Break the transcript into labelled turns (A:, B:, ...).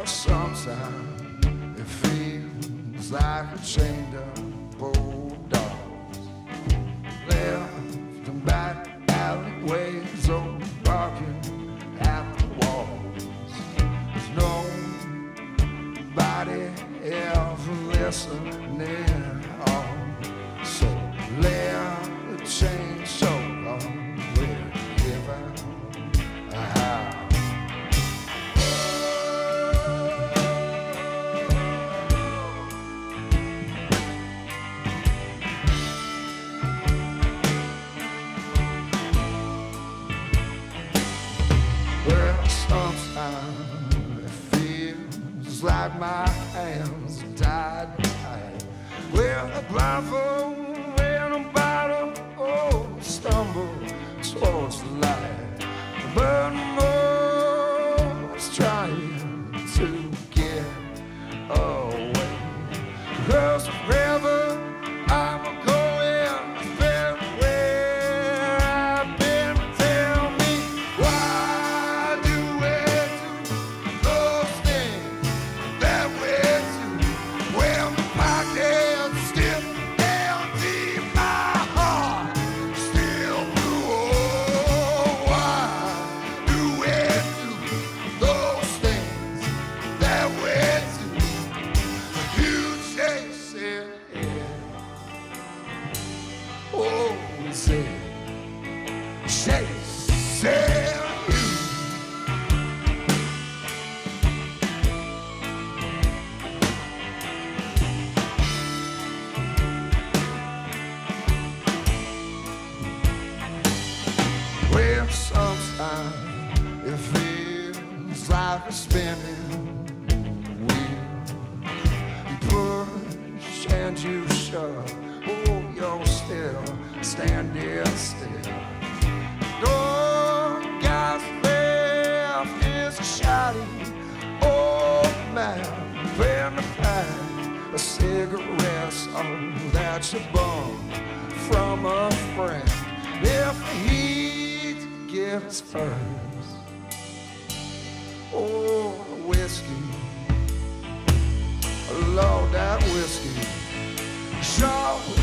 A: Well, sometimes it feels like a chained up bulldogs left in back alleyways, oh, barking at the walls. There's nobody ever listening. It feels like my hands are behind. Well, a blindfold like a spinning wheel. You push and you shove. Oh, you're still standing still. Door got left is a shouty old man. Been to pack oh, a cigarette so that you bum from a friend. If the heat gets first, oh, whiskey. Lord, that whiskey sure